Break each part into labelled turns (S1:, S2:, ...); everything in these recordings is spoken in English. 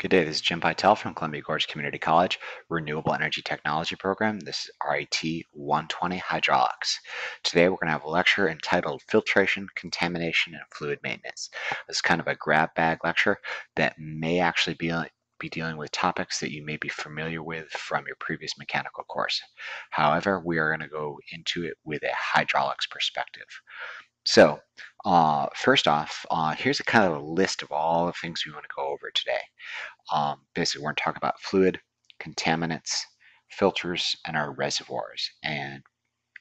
S1: Good day, this is Jim Pytel from Columbia Gorge Community College, Renewable Energy Technology Program. This is RET 120 Hydraulics. Today we're going to have a lecture entitled Filtration, Contamination, and Fluid Maintenance. This is kind of a grab bag lecture that may actually be, be dealing with topics that you may be familiar with from your previous mechanical course. However, we are going to go into it with a hydraulics perspective. So, uh, first off, uh, here's a kind of a list of all the things we want to go over today. Um, basically, we're going to talk about fluid, contaminants, filters, and our reservoirs, and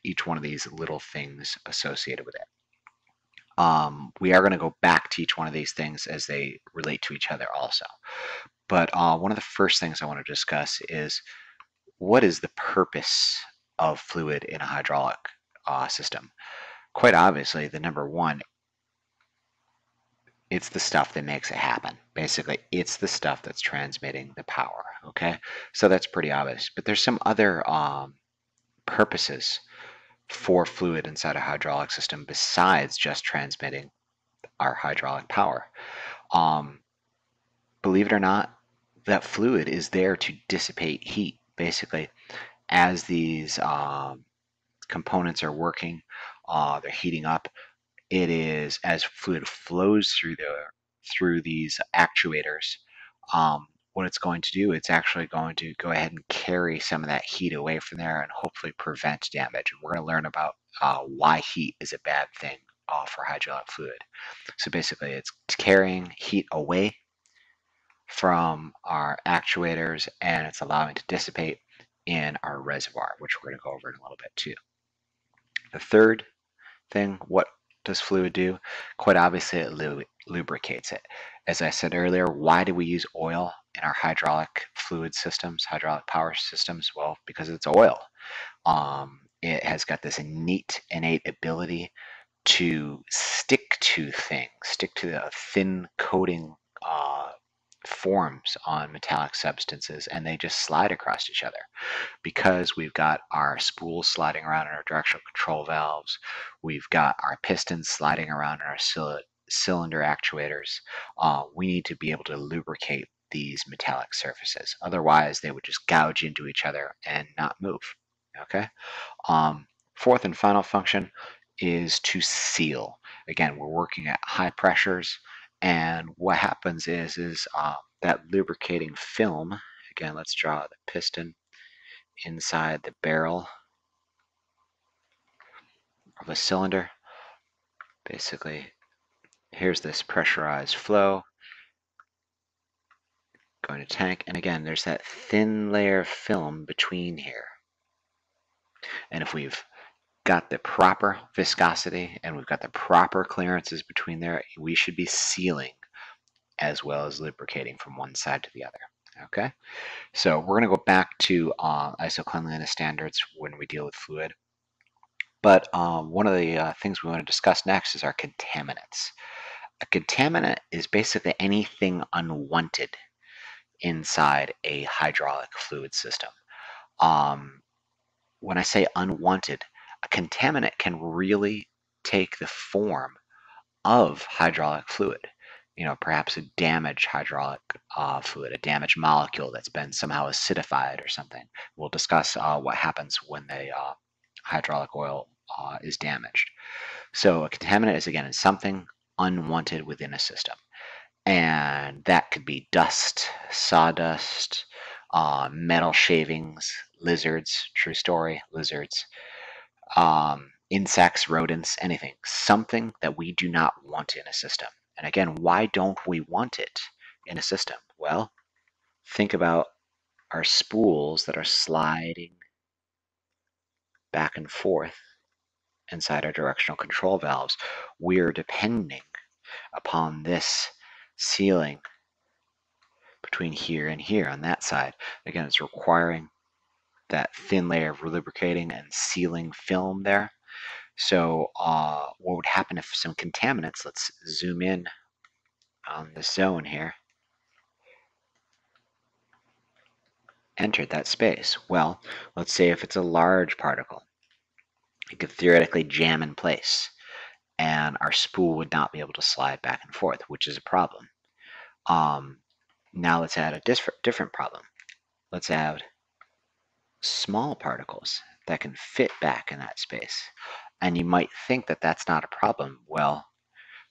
S1: each one of these little things associated with it. Um, we are going to go back to each one of these things as they relate to each other also. But uh, one of the first things I want to discuss is what is the purpose of fluid in a hydraulic uh, system? Quite obviously the number one it's the stuff that makes it happen. Basically it's the stuff that's transmitting the power okay? So that's pretty obvious. But there's some other um, purposes for fluid inside a hydraulic system besides just transmitting our hydraulic power. Um, believe it or not that fluid is there to dissipate heat. Basically as these um, components are working uh, they're heating up. It is as fluid flows through the through these actuators. Um, what it's going to do, it's actually going to go ahead and carry some of that heat away from there and hopefully prevent damage. And we're going to learn about uh, why heat is a bad thing uh, for hydraulic fluid. So basically, it's carrying heat away from our actuators and it's allowing it to dissipate in our reservoir, which we're going to go over in a little bit too. The third thing, what does fluid do? Quite obviously, it lubricates it. As I said earlier, why do we use oil in our hydraulic fluid systems, hydraulic power systems? Well, because it's oil. Um, it has got this innate, innate ability to stick to things, stick to the thin coating uh, forms on metallic substances and they just slide across each other. Because we've got our spools sliding around in our directional control valves we've got our pistons sliding around in our cylinder actuators uh, we need to be able to lubricate these metallic surfaces. Otherwise they would just gouge into each other and not move okay? Um, fourth and final function is to seal. Again we're working at high pressures and what happens is, is uh, that lubricating film, again, let's draw the piston inside the barrel of a cylinder. Basically, here's this pressurized flow going to tank. And again, there's that thin layer of film between here. And if we've got the proper viscosity and we've got the proper clearances between there, we should be sealing as well as lubricating from one side to the other. Okay, so we're going to go back to uh, ISO cleanliness standards when we deal with fluid. But um, one of the uh, things we want to discuss next is our contaminants. A contaminant is basically anything unwanted inside a hydraulic fluid system. Um, when I say unwanted, a contaminant can really take the form of hydraulic fluid. You know, perhaps a damaged hydraulic uh, fluid, a damaged molecule that's been somehow acidified or something. We'll discuss uh, what happens when the uh, hydraulic oil uh, is damaged. So a contaminant is again something unwanted within a system, and that could be dust, sawdust, uh, metal shavings, lizards. True story, lizards um, insects, rodents, anything, something that we do not want in a system. And again, why don't we want it in a system? Well, think about our spools that are sliding back and forth inside our directional control valves. We're depending upon this sealing between here and here on that side. Again, it's requiring that thin layer of lubricating and sealing film there. So uh, what would happen if some contaminants, let's zoom in on the zone here, entered that space? Well, let's say if it's a large particle, it could theoretically jam in place and our spool would not be able to slide back and forth, which is a problem. Um, Now let's add a different problem. Let's add small particles that can fit back in that space. And you might think that that's not a problem. Well,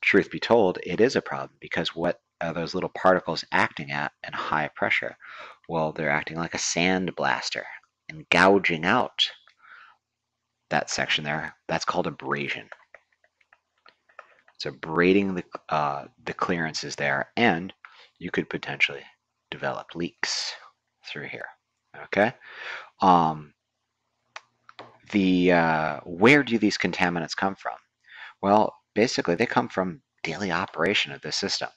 S1: truth be told, it is a problem because what are those little particles acting at in high pressure? Well, they're acting like a sand blaster and gouging out that section there. That's called abrasion. So braiding the, uh, the clearances there, and you could potentially develop leaks through here. Okay. Um, the uh, where do these contaminants come from? Well, basically they come from daily operation of the system.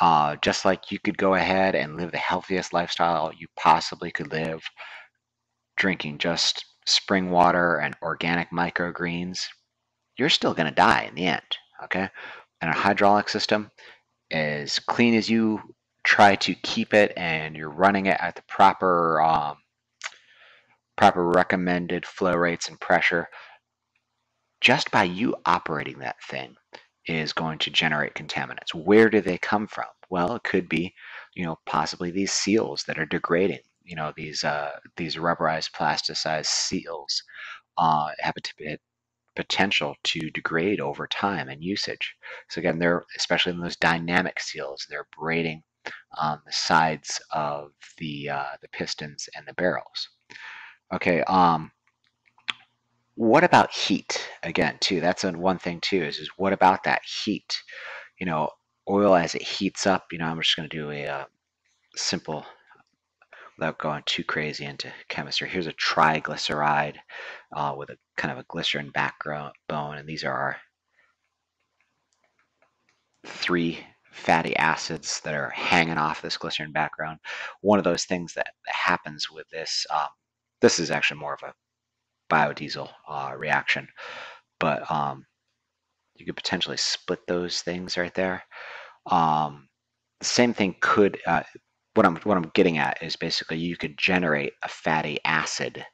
S1: Uh, just like you could go ahead and live the healthiest lifestyle you possibly could live, drinking just spring water and organic microgreens, you're still going to die in the end. Okay, and a hydraulic system, as clean as you try to keep it, and you're running it at the proper um, proper recommended flow rates and pressure, just by you operating that thing is going to generate contaminants. Where do they come from? Well, it could be, you know, possibly these seals that are degrading. You know, these uh, these rubberized, plasticized seals uh, have a potential to degrade over time and usage. So again, they're especially in those dynamic seals, they're braiding on the sides of the uh, the pistons and the barrels. Okay, um, what about heat? Again, too, that's one thing too. Is is what about that heat? You know, oil as it heats up. You know, I'm just going to do a uh, simple, without going too crazy into chemistry. Here's a triglyceride uh, with a kind of a glycerin backbone, and these are our three fatty acids that are hanging off this glycerin background. One of those things that happens with this, um, this is actually more of a biodiesel uh, reaction. But um, you could potentially split those things right there. Um, the same thing could, uh, what I'm what I'm getting at is basically you could generate a fatty acid,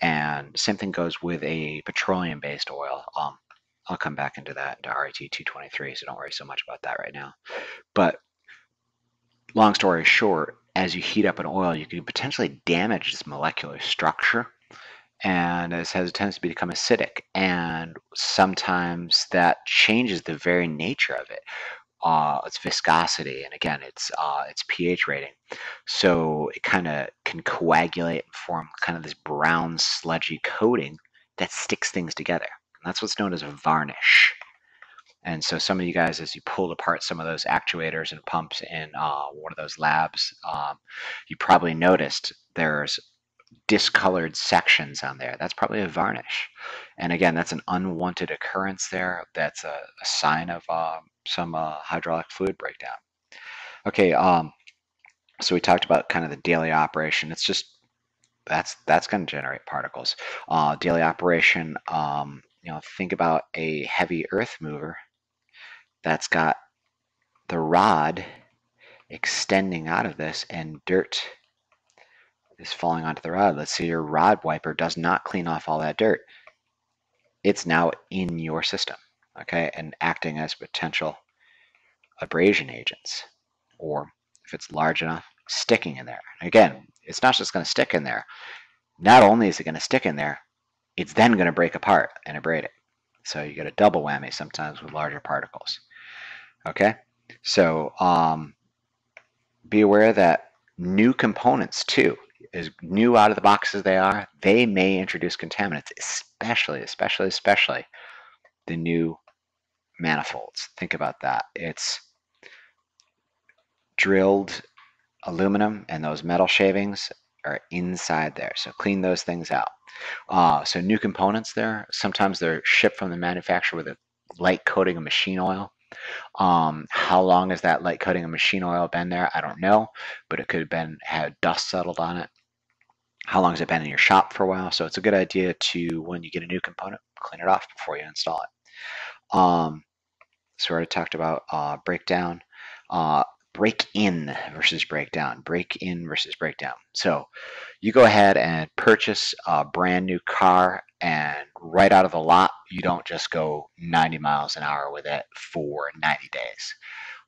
S1: and same thing goes with a petroleum-based oil. Um, I'll come back into that into RET 223, so don't worry so much about that right now. But long story short, as you heat up an oil, you can potentially damage its molecular structure and it has a tendency to become acidic. And sometimes that changes the very nature of it. Uh, its viscosity, and again, its uh, its pH rating. So it kind of can coagulate and form kind of this brown sludgy coating that sticks things together. And that's what's known as a varnish. And so some of you guys, as you pulled apart some of those actuators and pumps in uh, one of those labs, um, you probably noticed there's discolored sections on there. That's probably a varnish. And again, that's an unwanted occurrence there. That's a, a sign of uh, some uh, hydraulic fluid breakdown. Okay, um, so we talked about kind of the daily operation. It's just that's that's going to generate particles. Uh, daily operation. Um, you know, think about a heavy earth mover that's got the rod extending out of this and dirt is falling onto the rod. Let's say your rod wiper does not clean off all that dirt. It's now in your system, okay, and acting as potential abrasion agents, or if it's large enough, sticking in there. Again, it's not just going to stick in there. Not only is it going to stick in there, it's then going to break apart and abrade it. So you get a double whammy sometimes with larger particles. Okay, so um, be aware that new components too as new out of the box as they are, they may introduce contaminants, especially, especially, especially the new manifolds. Think about that. It's drilled aluminum and those metal shavings are inside there. So clean those things out. Uh, so new components there. Sometimes they're shipped from the manufacturer with a light coating of machine oil. Um, how long has that light coating of machine oil been there? I don't know, but it could have been had dust settled on it how long has it been in your shop for a while. So it's a good idea to, when you get a new component, clean it off before you install it. Um, so we already talked about uh, breakdown, uh, break in versus breakdown, break in versus breakdown. So you go ahead and purchase a brand new car and right out of the lot, you don't just go 90 miles an hour with it for 90 days.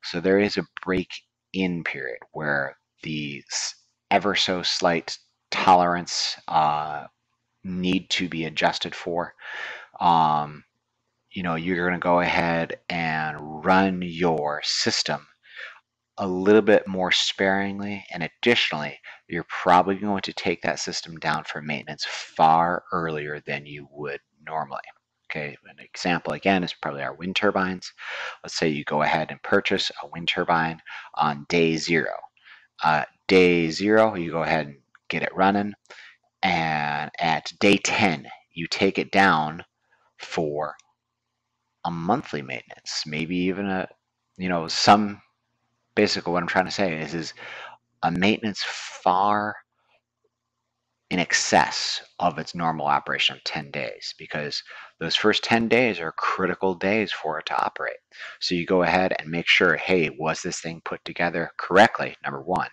S1: So there is a break in period where the ever so slight tolerance uh, need to be adjusted for. Um, you know, you're going to go ahead and run your system a little bit more sparingly. And additionally, you're probably going to take that system down for maintenance far earlier than you would normally. Okay, an example again is probably our wind turbines. Let's say you go ahead and purchase a wind turbine on day zero. Uh, day zero, you go ahead and get it running. And at day 10, you take it down for a monthly maintenance, maybe even a, you know, some, basically what I'm trying to say is, is a maintenance far in excess of its normal operation of 10 days because those first 10 days are critical days for it to operate. So you go ahead and make sure, hey, was this thing put together correctly, number one.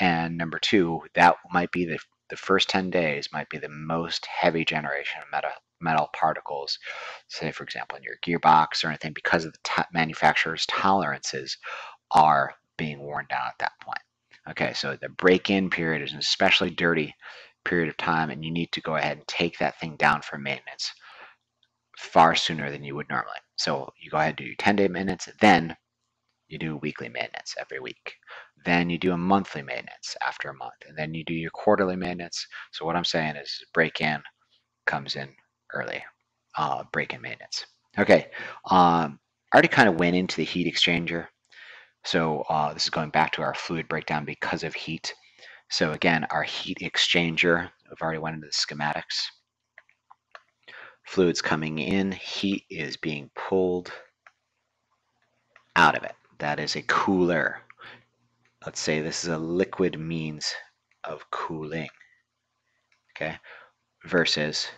S1: And number two, that might be the, the first 10 days might be the most heavy generation of metal, metal particles, say for example in your gearbox or anything, because of the manufacturer's tolerances are being worn down at that point. Okay, so the break-in period is an especially dirty period of time and you need to go ahead and take that thing down for maintenance far sooner than you would normally. So you go ahead and do your 10 day maintenance, then you do weekly maintenance every week. Then you do a monthly maintenance after a month, and then you do your quarterly maintenance. So what I'm saying is break in comes in early, uh, break in maintenance. Okay, um, I already kind of went into the heat exchanger. So uh, this is going back to our fluid breakdown because of heat. So again, our heat exchanger, I've already went into the schematics. Fluid's coming in, heat is being pulled out of it. That is a cooler. Let's say this is a liquid means of cooling, okay, versus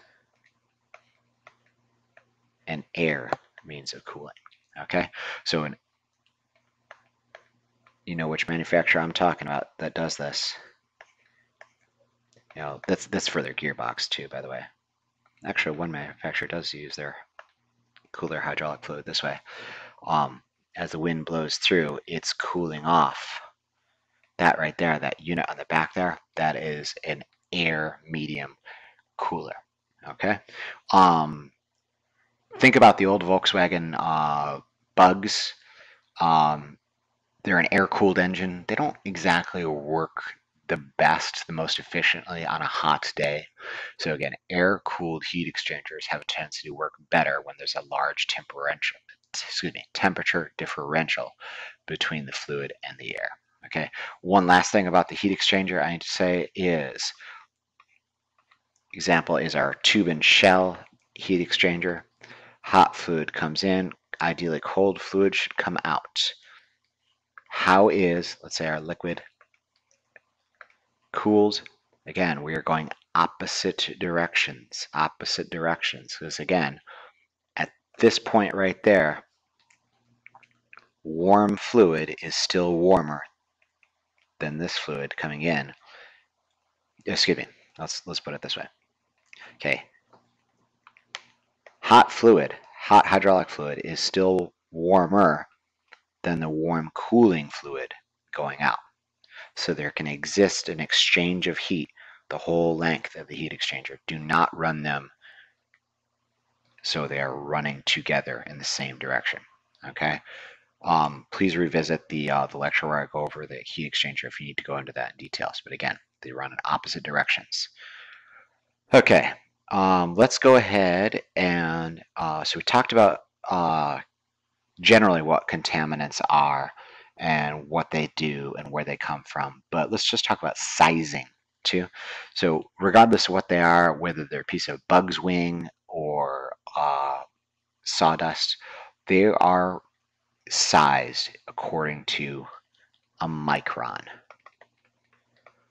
S1: an air means of cooling, okay? So an, you know which manufacturer I'm talking about that does this. You know, that's that's for their gearbox too, by the way. Actually, one manufacturer does use their cooler hydraulic fluid this way. Um, as the wind blows through, it's cooling off. That right there, that unit on the back there, that is an air medium cooler. Okay. Um, think about the old Volkswagen uh, Bugs. Um, they're an air-cooled engine. They don't exactly work the best, the most efficiently on a hot day. So again, air-cooled heat exchangers have a tendency to work better when there's a large temperature, excuse me, temperature differential between the fluid and the air. Okay. One last thing about the heat exchanger I need to say is, example is our tube and shell heat exchanger. Hot fluid comes in, ideally cold fluid should come out. How is, let's say our liquid cools, again, we are going opposite directions, opposite directions. Because again, at this point right there, warm fluid is still warmer than this fluid coming in. Excuse me, let's, let's put it this way. Okay, hot fluid, hot hydraulic fluid is still warmer than the warm cooling fluid going out so there can exist an exchange of heat the whole length of the heat exchanger. Do not run them so they are running together in the same direction. Okay. Um, please revisit the uh, the lecture where I go over the heat exchanger if you need to go into that in details. But again, they run in opposite directions. Okay, um, let's go ahead and uh, so we talked about uh, generally what contaminants are and what they do and where they come from. But let's just talk about sizing too. So regardless of what they are, whether they're a piece of bug's wing or uh, sawdust, they are sized according to a micron.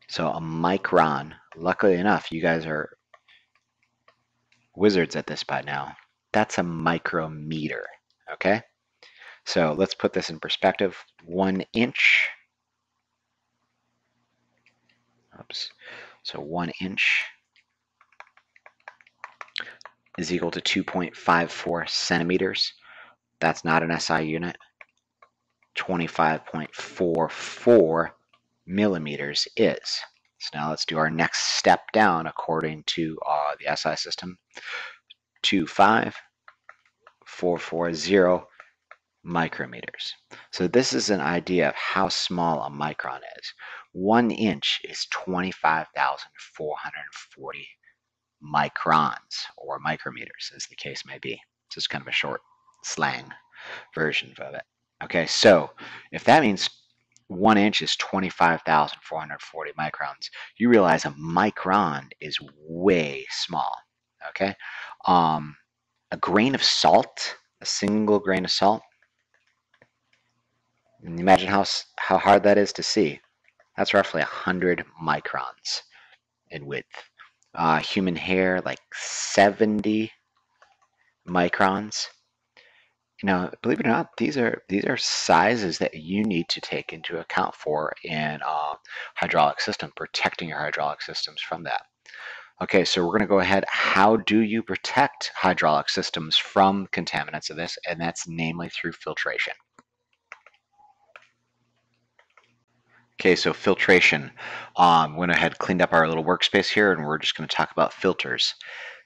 S1: So a micron, luckily enough, you guys are wizards at this by now. That's a micrometer, okay? So let's put this in perspective. One inch. Oops. So one inch is equal to 2.54 centimeters. That's not an SI unit. 25.44 millimeters is. So now let's do our next step down according to uh, the SI system. 25440 micrometers. So this is an idea of how small a micron is. One inch is 25,440 microns or micrometers as the case may be. This is kind of a short slang version of it. Okay, so if that means one inch is 25,440 microns, you realize a micron is way small. Okay, um, a grain of salt, a single grain of salt. Imagine how how hard that is to see. That's roughly 100 microns in width. Uh, human hair, like 70 microns you know, believe it or not, these are these are sizes that you need to take into account for in uh, hydraulic system, protecting your hydraulic systems from that. Okay, so we're going to go ahead. How do you protect hydraulic systems from contaminants of this? And that's namely through filtration. Okay, so filtration. Um, went ahead, cleaned up our little workspace here, and we're just going to talk about filters.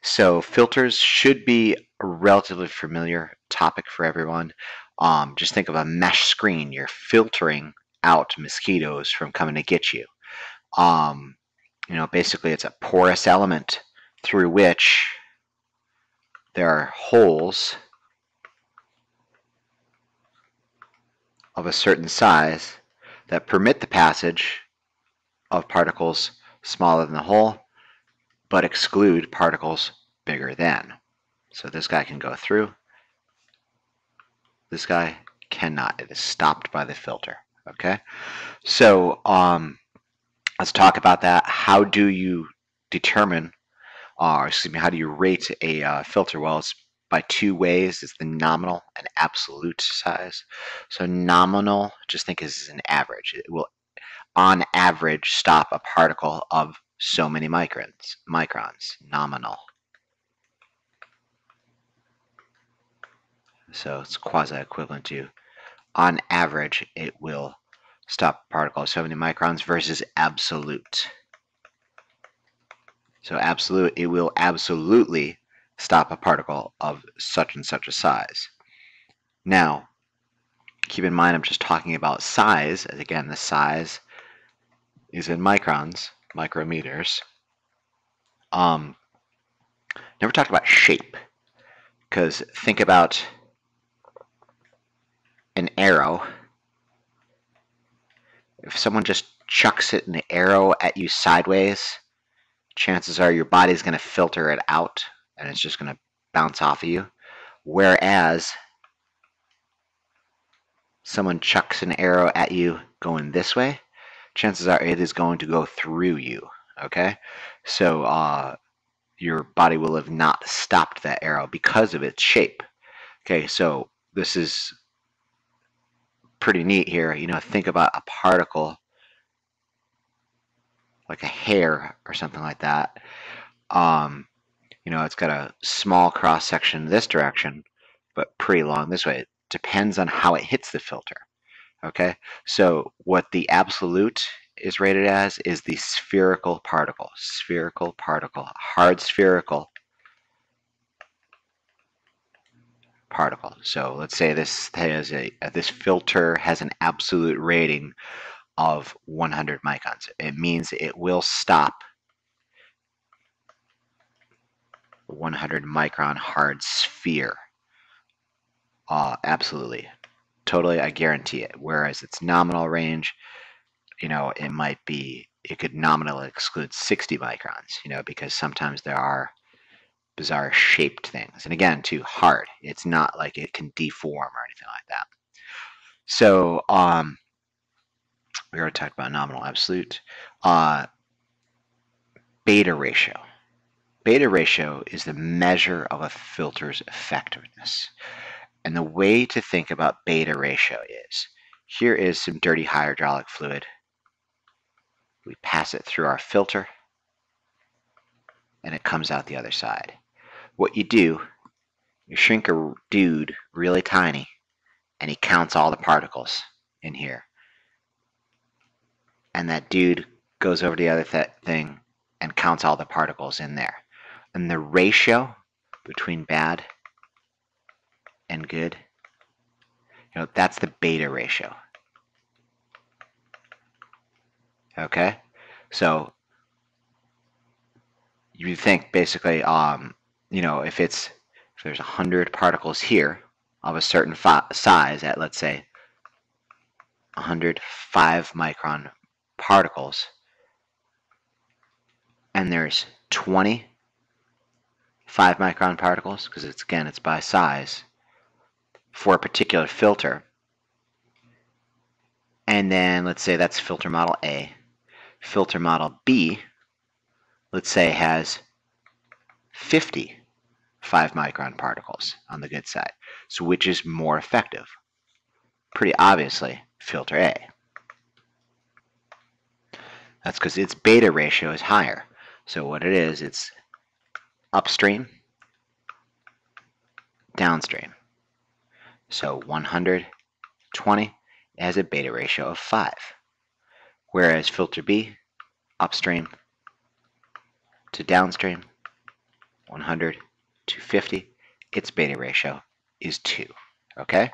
S1: So filters should be a relatively familiar topic for everyone. Um, just think of a mesh screen. You're filtering out mosquitoes from coming to get you. Um, you know, basically it's a porous element through which there are holes of a certain size that permit the passage of particles smaller than the hole but exclude particles bigger than. So this guy can go through. This guy cannot. It is stopped by the filter. Okay, so um, let's talk about that. How do you determine, uh, or excuse me, how do you rate a uh, filter? Well, it's by two ways. It's the nominal and absolute size. So nominal, just think is an average. It will, on average, stop a particle of so many microns, microns, nominal. So it's quasi-equivalent to, on average, it will stop particle so many microns versus absolute. So absolute, it will absolutely stop a particle of such and such a size. Now, keep in mind I'm just talking about size. Again, the size is in microns micrometers. Um, never talked about shape because think about an arrow. If someone just chucks it an arrow at you sideways, chances are your body's going to filter it out and it's just going to bounce off of you. Whereas someone chucks an arrow at you going this way, chances are it is going to go through you. Okay, so uh, your body will have not stopped that arrow because of its shape. Okay, so this is pretty neat here. You know, think about a particle like a hair or something like that. Um, you know, it's got a small cross section this direction, but pretty long this way. It depends on how it hits the filter. Okay, so what the absolute is rated as is the spherical particle. Spherical particle, hard spherical particle. So let's say this has a this filter has an absolute rating of 100 microns. It means it will stop 100 micron hard sphere. Uh, absolutely totally, I guarantee it. Whereas its nominal range, you know, it might be, it could nominally exclude 60 microns, you know, because sometimes there are bizarre shaped things. And again, too hard. It's not like it can deform or anything like that. So, um, we already talked about nominal absolute. Uh, beta ratio. Beta ratio is the measure of a filter's effectiveness. And the way to think about beta ratio is, here is some dirty hydraulic fluid. We pass it through our filter, and it comes out the other side. What you do, you shrink a dude really tiny, and he counts all the particles. in here. And that dude goes over to the other th thing and counts all the particles in there. And the ratio between bad and good, you know, that's the beta ratio. Okay? So you think basically, um, you know, if it's if there's 100 particles here of a certain size at, let's say, 105 micron particles, and there's 20 5 micron particles, because it's again, it's by size, for a particular filter, and then let's say that's filter model A. Filter model B, let's say, has 50 5 micron particles on the good side. So which is more effective? Pretty obviously, filter A. That's because its beta ratio is higher. So what it is, it's upstream, downstream. So 120 has a beta ratio of 5. Whereas filter B, upstream to downstream, 100 to 50, its beta ratio is 2. Okay?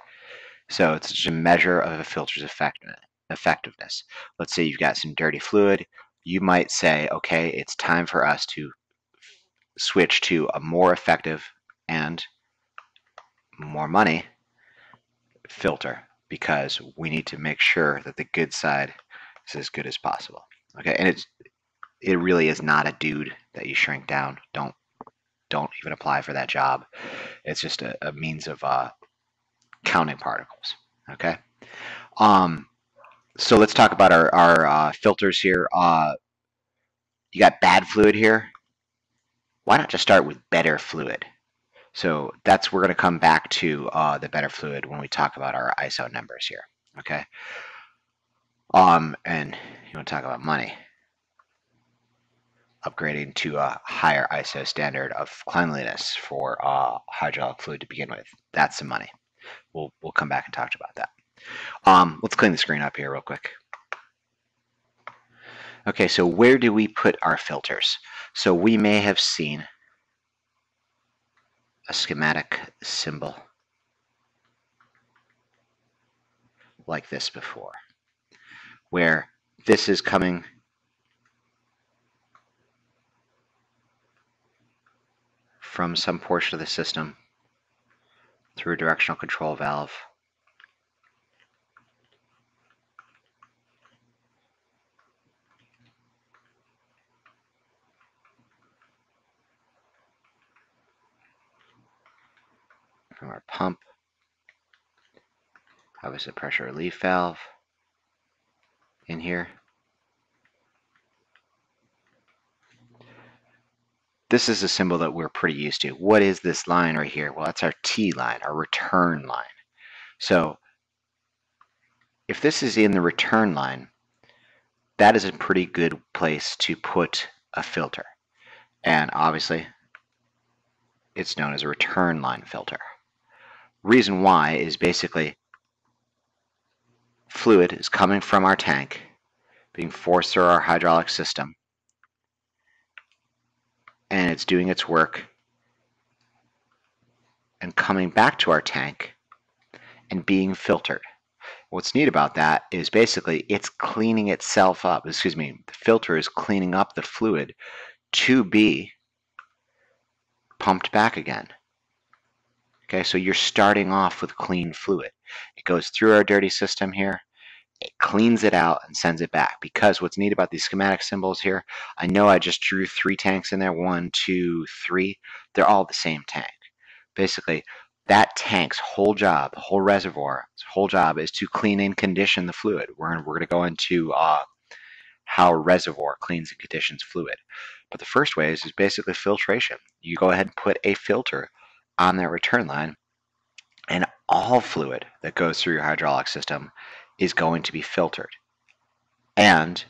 S1: So it's just a measure of a filter's effectiveness. Let's say you've got some dirty fluid. You might say, okay, it's time for us to switch to a more effective and more money filter because we need to make sure that the good side is as good as possible. Okay, and it's it really is not a dude that you shrink down. Don't don't even apply for that job. It's just a, a means of uh, counting particles. Okay. Um, so let's talk about our, our uh, filters here. Uh, you got bad fluid here. Why not just start with better fluid? So that's we're going to come back to uh, the better fluid when we talk about our ISO numbers here. Okay. Um, and you want to talk about money upgrading to a higher ISO standard of cleanliness for uh, hydraulic fluid to begin with. That's some money. We'll, we'll come back and talk about that. Um, let's clean the screen up here real quick. Okay, so where do we put our filters? So we may have seen a schematic symbol like this before, where this is coming from some portion of the system through a directional control valve. From our pump, obviously pressure relief valve in here. This is a symbol that we're pretty used to. What is this line right here? Well, that's our T line, our return line. So if this is in the return line, that is a pretty good place to put a filter. And obviously, it's known as a return line filter. Reason why is basically fluid is coming from our tank, being forced through our hydraulic system, and it's doing its work and coming back to our tank and being filtered. What's neat about that is basically it's cleaning itself up. Excuse me, the filter is cleaning up the fluid to be pumped back again. Okay, so you're starting off with clean fluid. It goes through our dirty system here, it cleans it out and sends it back. Because what's neat about these schematic symbols here, I know I just drew three tanks in there, one, two, three. They're all the same tank. Basically, that tank's whole job, the whole reservoir, whole job is to clean and condition the fluid. We're, we're going to go into uh, how a reservoir cleans and conditions fluid. But the first way is, is basically filtration. You go ahead and put a filter on that return line, and all fluid that goes through your hydraulic system is going to be filtered. And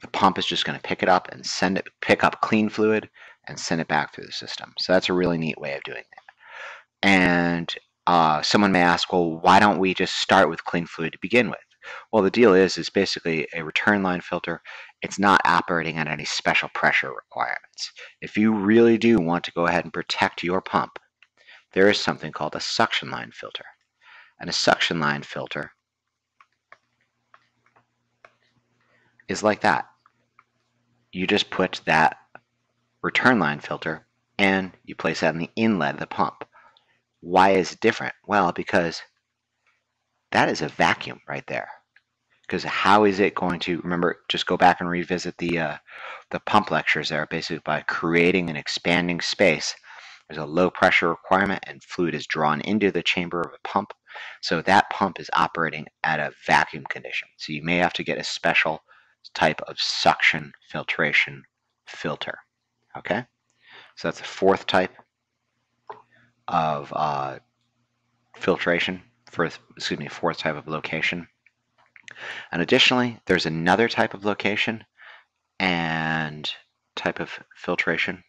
S1: the pump is just going to pick it up and send it, pick up clean fluid and send it back through the system. So that's a really neat way of doing that. And uh, someone may ask, well, why don't we just start with clean fluid to begin with? Well, the deal is, is basically a return line filter. It's not operating at any special pressure requirements. If you really do want to go ahead and protect your pump, there is something called a suction line filter. And a suction line filter is like that. You just put that return line filter and you place that in the inlet of the pump. Why is it different? Well, because that is a vacuum right there. Because how is it going to remember? Just go back and revisit the uh, the pump lectures there. Basically, by creating an expanding space, there's a low pressure requirement, and fluid is drawn into the chamber of a pump. So that pump is operating at a vacuum condition. So you may have to get a special type of suction filtration filter. Okay, so that's the fourth type of uh, filtration, fourth, excuse me, fourth type of location. And additionally, there's another type of location and type of filtration,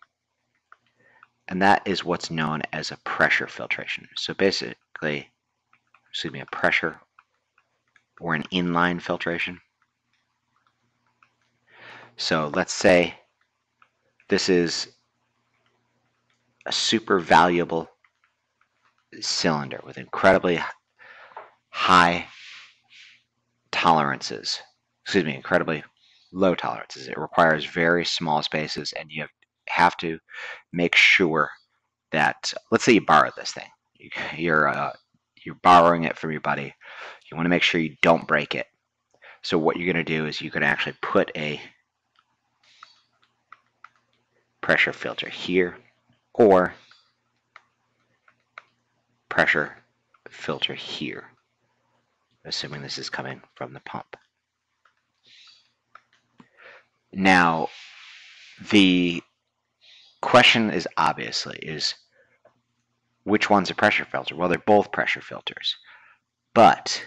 S1: and that is what's known as a pressure filtration. So basically, excuse me, a pressure or an inline filtration. So let's say this is a super valuable cylinder with incredibly high tolerances. Excuse me, incredibly low tolerances. It requires very small spaces, and you have to make sure that, let's say you borrow this thing. You're, uh, you're borrowing it from your buddy. You want to make sure you don't break it. So what you're going to do is you can actually put a pressure filter here or pressure filter here, assuming this is coming from the pump. Now, the question is obviously is which one's a pressure filter? Well, they're both pressure filters, but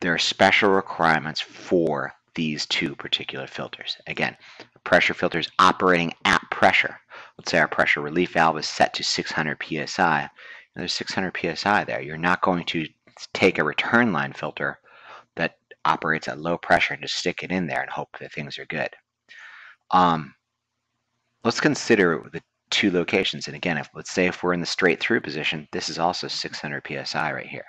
S1: there are special requirements for these two particular filters. Again, pressure filters operating at pressure. Let's say our pressure relief valve is set to 600 psi there's 600 psi there. You're not going to take a return line filter that operates at low pressure and just stick it in there and hope that things are good. Um, let's consider the two locations. And again, if let's say if we're in the straight through position, this is also 600 psi right here.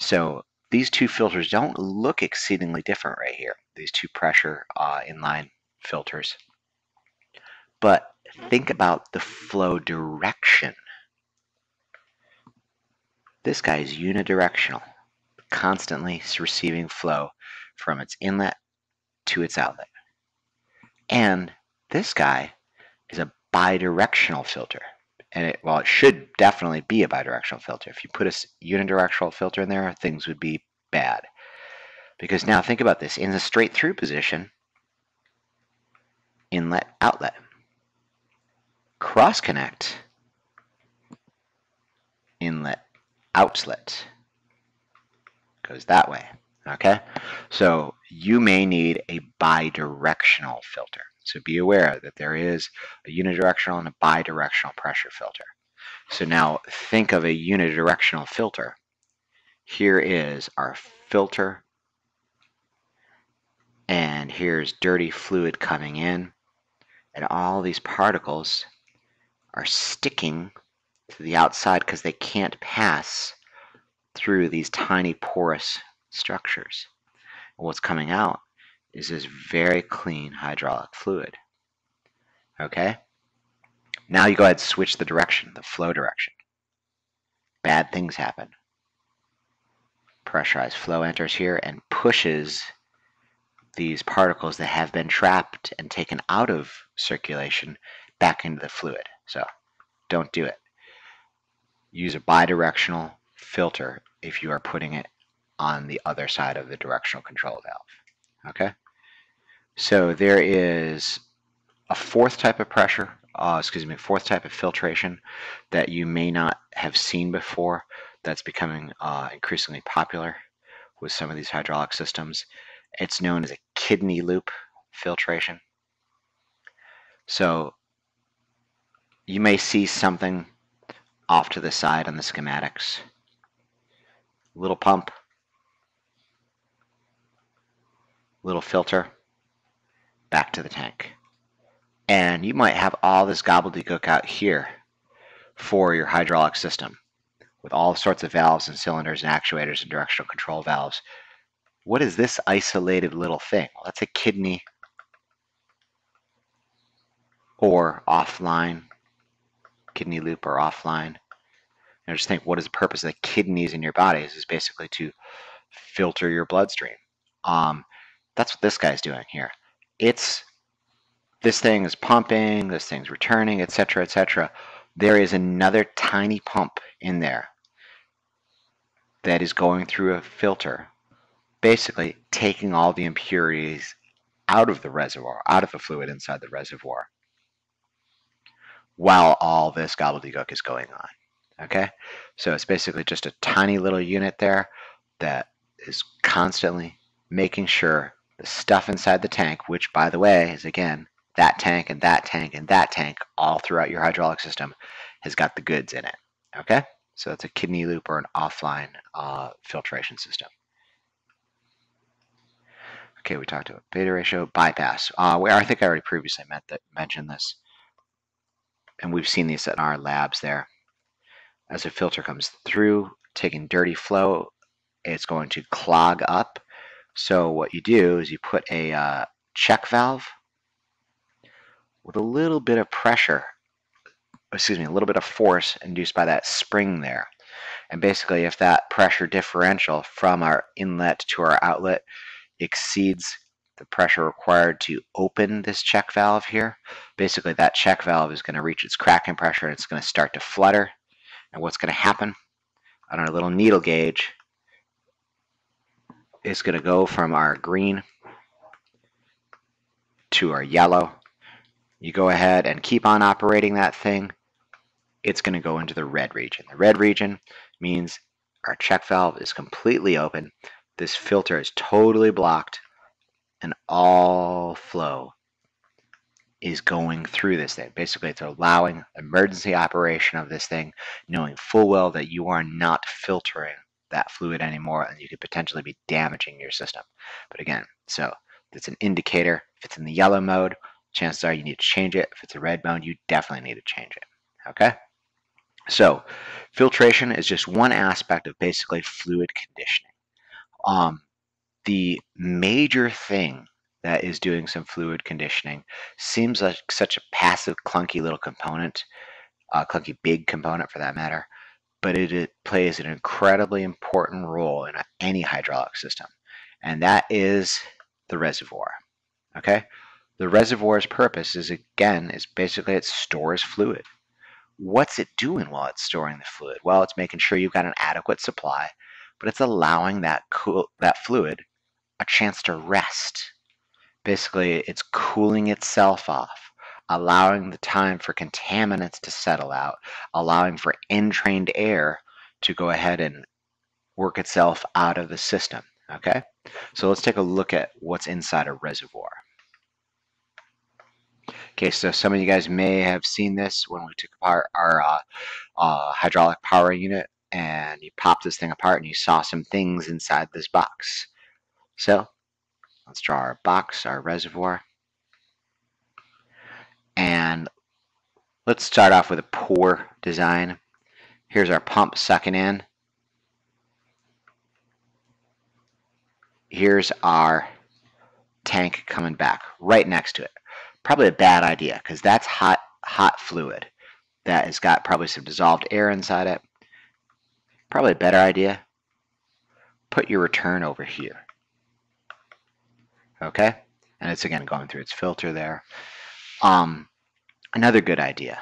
S1: So these two filters don't look exceedingly different right here. These two pressure uh, inline filters. But think about the flow direction this guy is unidirectional, constantly receiving flow from its inlet to its outlet. And this guy is a bidirectional filter. And it, well, it should definitely be a bidirectional filter. If you put a unidirectional filter in there, things would be bad. Because now think about this. In the straight through position, inlet, outlet. Cross connect, inlet, outlet goes that way. Okay, so you may need a bidirectional filter. So be aware that there is a unidirectional and a bidirectional pressure filter. So now think of a unidirectional filter. Here is our filter, and here's dirty fluid coming in, and all these particles are sticking to the outside because they can't pass through these tiny porous structures. And what's coming out is this very clean hydraulic fluid. Okay? Now you go ahead and switch the direction, the flow direction. Bad things happen. Pressurized flow enters here and pushes these particles that have been trapped and taken out of circulation back into the fluid. So don't do it use a bidirectional filter if you are putting it on the other side of the directional control valve. Okay? So there is a fourth type of pressure, uh, excuse me, fourth type of filtration that you may not have seen before that's becoming uh, increasingly popular with some of these hydraulic systems. It's known as a kidney loop filtration. So you may see something off to the side on the schematics. Little pump, little filter, back to the tank. And you might have all this gobbledygook out here for your hydraulic system with all sorts of valves and cylinders and actuators and directional control valves. What is this isolated little thing? Well, that's a kidney or offline, kidney loop or offline. And just think, what is the purpose of the kidneys in your bodies? Is basically to filter your bloodstream. Um, that's what this guy's doing here. It's this thing is pumping, this thing's returning, etc., etc. There is another tiny pump in there that is going through a filter, basically taking all the impurities out of the reservoir, out of the fluid inside the reservoir, while all this gobbledygook is going on. Okay? So it's basically just a tiny little unit there that is constantly making sure the stuff inside the tank, which by the way is again that tank and that tank and that tank all throughout your hydraulic system has got the goods in it. Okay? So it's a kidney loop or an offline uh, filtration system. Okay, we talked about beta ratio bypass. Uh, I think I already previously that, mentioned this, and we've seen these in our labs there. As a filter comes through, taking dirty flow, it's going to clog up. So what you do is you put a uh, check valve with a little bit of pressure, excuse me, a little bit of force induced by that spring there. And basically, if that pressure differential from our inlet to our outlet exceeds the pressure required to open this check valve here, basically that check valve is going to reach its cracking pressure and it's going to start to flutter. And what's going to happen on our little needle gauge is going to go from our green to our yellow you go ahead and keep on operating that thing, it's going to go into the red region. The red region means our check valve is completely open. This filter is totally blocked and all flow is going through this thing. Basically, it's allowing emergency operation of this thing, knowing full well that you are not filtering that fluid anymore and you could potentially be damaging your system. But again, so it's an indicator. If it's in the yellow mode, chances are you need to change it. If it's a red mode, you definitely need to change it. Okay? So, filtration is just one aspect of basically fluid conditioning. Um, the major thing that is doing some fluid conditioning seems like such a passive, clunky little component, uh, clunky big component for that matter, but it, it plays an incredibly important role in a, any hydraulic system, and that is the reservoir. Okay, the reservoir's purpose is again is basically it stores fluid. What's it doing while it's storing the fluid? Well, it's making sure you've got an adequate supply, but it's allowing that cool that fluid a chance to rest. Basically, it's cooling itself off, allowing the time for contaminants to settle out, allowing for entrained air to go ahead and work itself out of the system. Okay, so let's take a look at what's inside a reservoir. Okay, so some of you guys may have seen this when we took apart our uh, uh, hydraulic power unit and you popped this thing apart and you saw some things inside this box. So let's draw our box, our reservoir. And let's start off with a poor design. Here's our pump sucking in. Here's our tank coming back right next to it probably a bad idea because that's hot hot fluid that has got probably some dissolved air inside it. Probably a better idea, put your return over here. Okay? And it's again going through its filter there. Um, another good idea.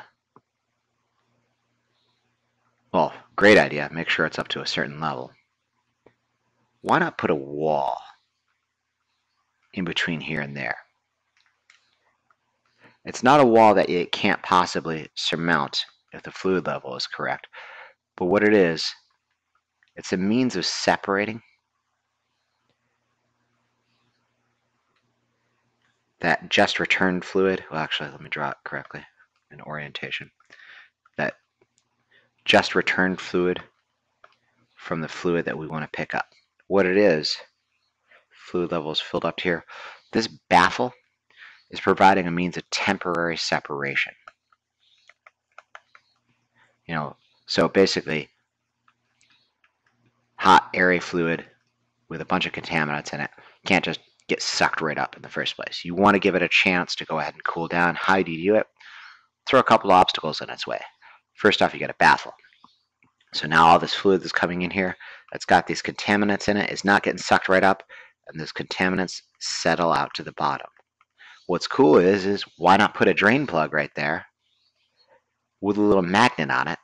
S1: Well, great idea. Make sure it's up to a certain level. Why not put a wall in between here and there? It's not a wall that it can't possibly surmount if the fluid level is correct. But what it is, it's a means of separating that just returned fluid. Well, actually, let me draw it correctly in orientation. That just returned fluid from the fluid that we want to pick up. What it is, fluid level is filled up here. This baffle is providing a means of temporary separation. You know, so basically, hot, airy fluid with a bunch of contaminants in it can't just get sucked right up in the first place. You want to give it a chance to go ahead and cool down. How do you do it? Throw a couple of obstacles in its way. First off, you got a baffle. So now all this fluid that's coming in here that's got these contaminants in it is not getting sucked right up, and those contaminants settle out to the bottom. What's cool is, is why not put a drain plug right there with a little magnet on it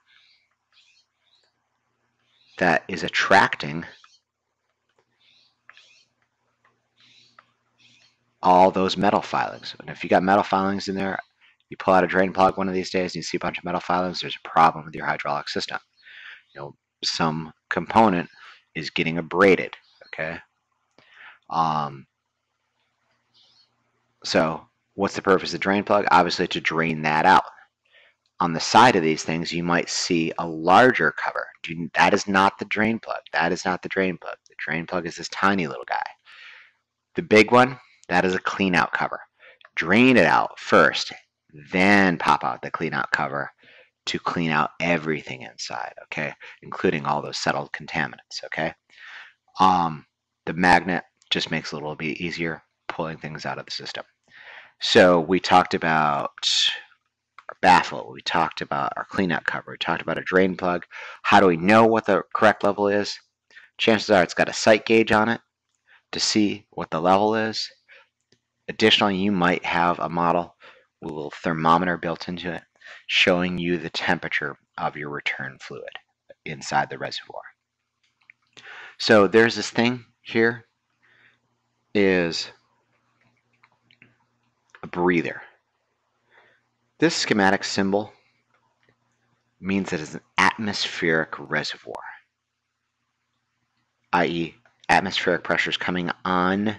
S1: that is attracting all those metal filings. And if you got metal filings in there, you pull out a drain plug one of these days and you see a bunch of metal filings, there's a problem with your hydraulic system. You know, some component is getting abraded, okay? Um, so what's the purpose of the drain plug? Obviously to drain that out. On the side of these things, you might see a larger cover. That is not the drain plug. That is not the drain plug. The drain plug is this tiny little guy. The big one, that is a clean out cover. Drain it out first, then pop out the clean out cover to clean out everything inside, okay, including all those settled contaminants, okay. Um, the magnet just makes it a little bit easier pulling things out of the system. So we talked about our baffle, we talked about our cleanout cover, we talked about a drain plug. How do we know what the correct level is? Chances are it's got a sight gauge on it to see what the level is. Additionally, you might have a model with a little thermometer built into it showing you the temperature of your return fluid inside the reservoir. So there's this thing here is a breather. This schematic symbol means it is an atmospheric reservoir, i.e. atmospheric pressure is coming on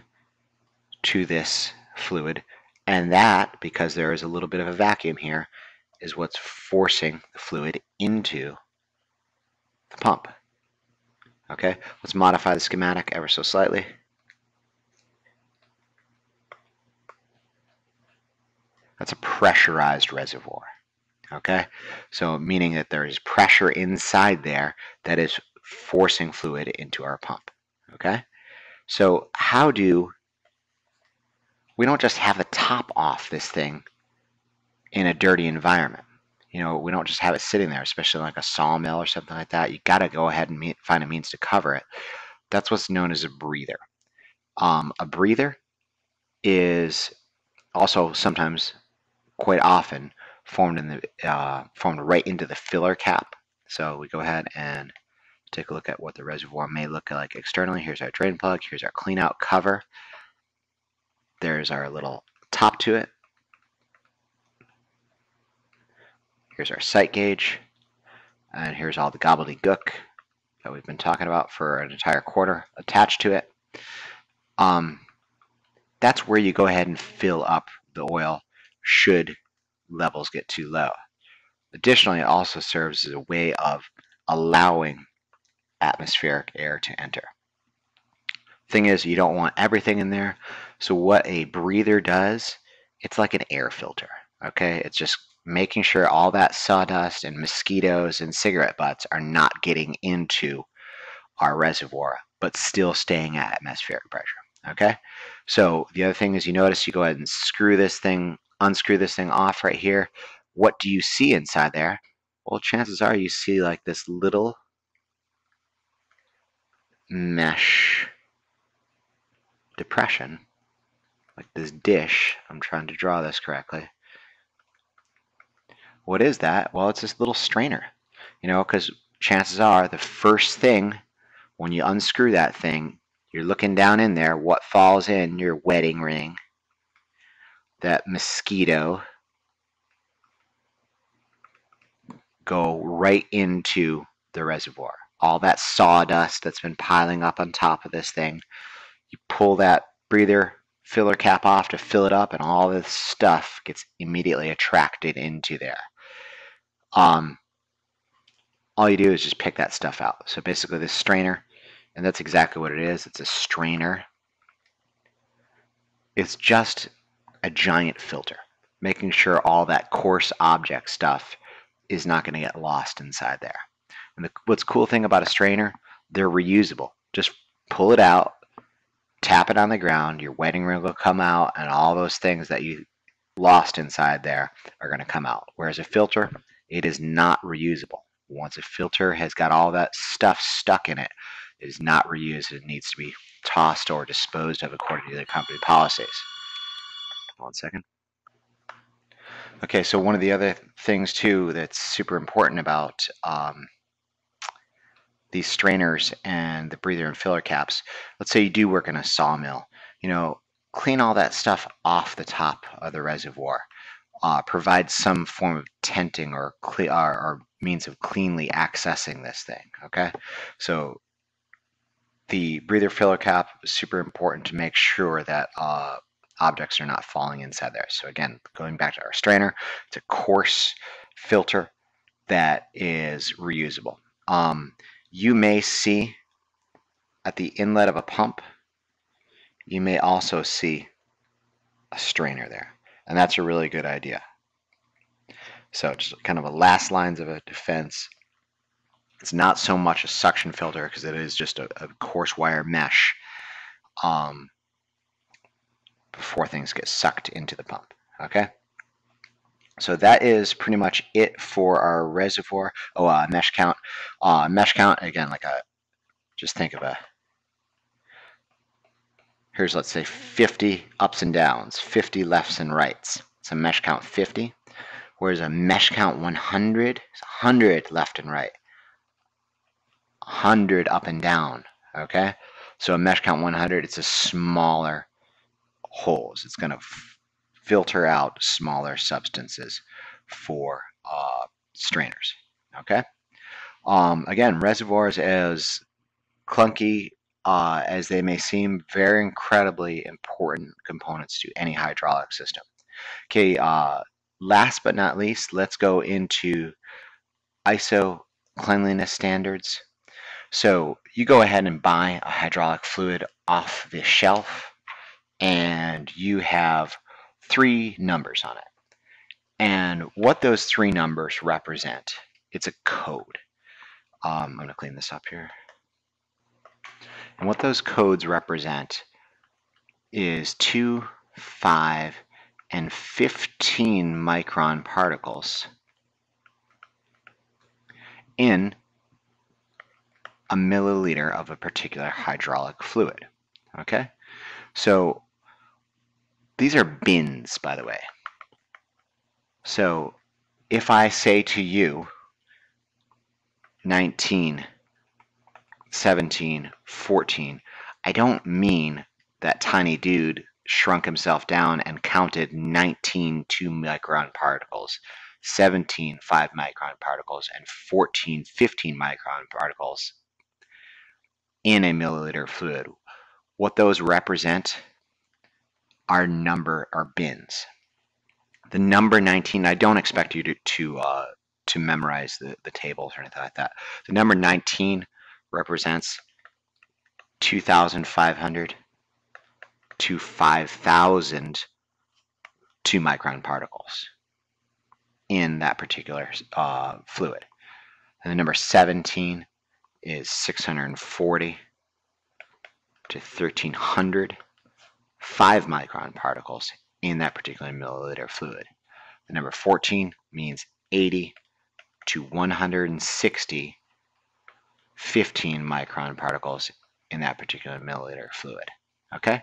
S1: to this fluid and that, because there is a little bit of a vacuum here, is what's forcing the fluid into the pump. Okay, let's modify the schematic ever so slightly. That's a pressurized reservoir. Okay, so meaning that there is pressure inside there that is forcing fluid into our pump. Okay, so how do we don't just have the top off this thing in a dirty environment. You know, we don't just have it sitting there, especially like a sawmill or something like that. You got to go ahead and meet, find a means to cover it. That's what's known as a breather. Um, a breather is also sometimes, quite often, formed in the uh, formed right into the filler cap. So we go ahead and take a look at what the reservoir may look like externally. Here's our drain plug. Here's our clean out cover. There's our little top to it. Here's our sight gauge. And here's all the gobbledygook that we've been talking about for an entire quarter attached to it. Um, that's where you go ahead and fill up the oil should levels get too low. Additionally, it also serves as a way of allowing atmospheric air to enter. Thing is, you don't want everything in there. So what a breather does, it's like an air filter. Okay, it's just making sure all that sawdust and mosquitoes and cigarette butts are not getting into our reservoir, but still staying at atmospheric pressure. Okay, so the other thing is you notice you go ahead and screw this thing, unscrew this thing off right here. What do you see inside there? Well, chances are you see like this little mesh depression, like this dish. I'm trying to draw this correctly. What is that? Well, it's this little strainer, you know, because chances are the first thing when you unscrew that thing, you're looking down in there, what falls in your wedding ring, that mosquito, go right into the reservoir. All that sawdust that's been piling up on top of this thing, you pull that breather filler cap off to fill it up, and all this stuff gets immediately attracted into there. Um, all you do is just pick that stuff out. So basically this strainer, and that's exactly what it is. It's a strainer. It's just a giant filter, making sure all that coarse object stuff is not going to get lost inside there. And the, what's cool thing about a strainer, they're reusable. Just pull it out, tap it on the ground, your wedding ring will come out, and all those things that you lost inside there are going to come out. Whereas a filter, it is not reusable. Once a filter has got all that stuff stuck in it, it is not reused. It needs to be tossed or disposed of according to the company policies. One second. Okay, so one of the other things too that's super important about um, these strainers and the breather and filler caps, let's say you do work in a sawmill, you know, clean all that stuff off the top of the reservoir. Uh, provide some form of tenting or, or, or means of cleanly accessing this thing, okay? So the breather filler cap is super important to make sure that uh, objects are not falling inside there. So again, going back to our strainer, it's a coarse filter that is reusable. Um, you may see at the inlet of a pump, you may also see a strainer there. And that's a really good idea. So just kind of a last lines of a defense. It's not so much a suction filter because it is just a, a coarse wire mesh. Um, before things get sucked into the pump. Okay. So that is pretty much it for our reservoir. Oh, uh, mesh count. Uh, mesh count again, like a. Just think of a. Here's let's say 50 ups and downs, 50 lefts and rights. It's a mesh count 50. Whereas a mesh count 100 is 100 left and right, 100 up and down. Okay. So a mesh count 100, it's a smaller holes. It's going to filter out smaller substances for uh, strainers. Okay. Um, again, reservoirs, as clunky uh, as they may seem, very incredibly important components to any hydraulic system. Okay. Uh, last but not least, let's go into ISO cleanliness standards. So you go ahead and buy a hydraulic fluid off the shelf and you have three numbers on it. And what those three numbers represent, it's a code. Um, I'm going to clean this up here. And what those codes represent is 2, 5, and 15 micron particles in a milliliter of a particular hydraulic fluid. Okay? So these are bins, by the way. So if I say to you 19, 17, 14, I don't mean that tiny dude shrunk himself down and counted 19 2 micron particles, 17 5 micron particles, and 14 15 micron particles in a milliliter fluid. What those represent our number, our bins. The number 19, I don't expect you to, to, uh, to memorize the, the tables or anything like that. The number 19 represents 2,500 to 5,000 2 micron particles in that particular uh, fluid. And the number 17 is 640 to 1300 5 micron particles in that particular milliliter fluid. The number 14 means 80 to 160 15 micron particles in that particular milliliter fluid. Okay,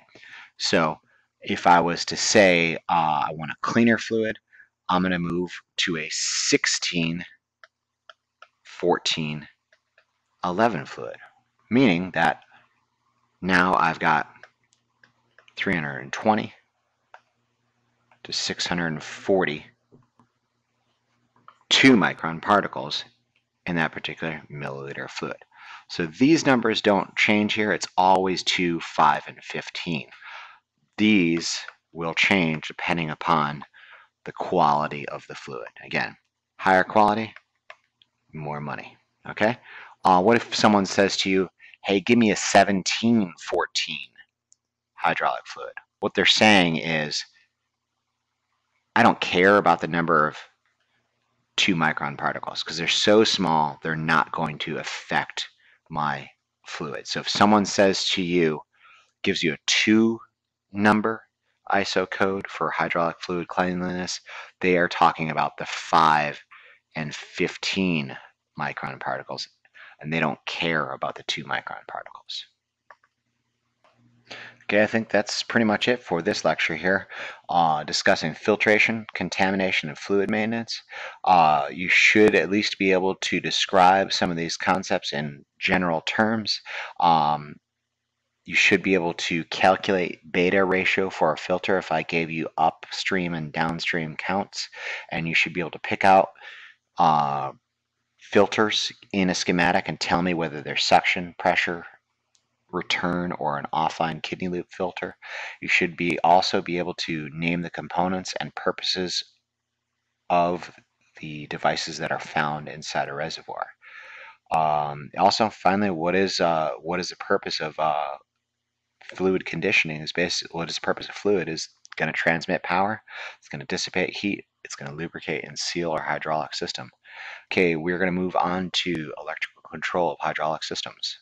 S1: so if I was to say uh, I want a cleaner fluid, I'm going to move to a 16, 14, 11 fluid, meaning that now I've got 320 to 640 2 micron particles in that particular milliliter fluid. So these numbers don't change here. It's always 2, 5, and 15. These will change depending upon the quality of the fluid. Again, higher quality, more money. Okay? Uh, what if someone says to you, hey, give me a 1714 hydraulic fluid? What they're saying is, I don't care about the number of two micron particles because they're so small, they're not going to affect my fluid. So if someone says to you, gives you a two number ISO code for hydraulic fluid cleanliness, they are talking about the 5 and 15 micron particles, and they don't care about the 2 micron particles. Okay, I think that's pretty much it for this lecture here, uh, discussing filtration, contamination, and fluid maintenance. Uh, you should at least be able to describe some of these concepts in general terms. Um, you should be able to calculate beta ratio for a filter if I gave you upstream and downstream counts, and you should be able to pick out uh, filters in a schematic and tell me whether they're suction, pressure, return or an offline kidney loop filter. You should be also be able to name the components and purposes of the devices that are found inside a reservoir. Um, also, finally, what is uh, what is the purpose of uh, fluid conditioning? Is basically what is the purpose of fluid? Is going to transmit power. It's going to dissipate heat. It's going to lubricate and seal our hydraulic system. Okay, we're going to move on to electrical control of hydraulic systems.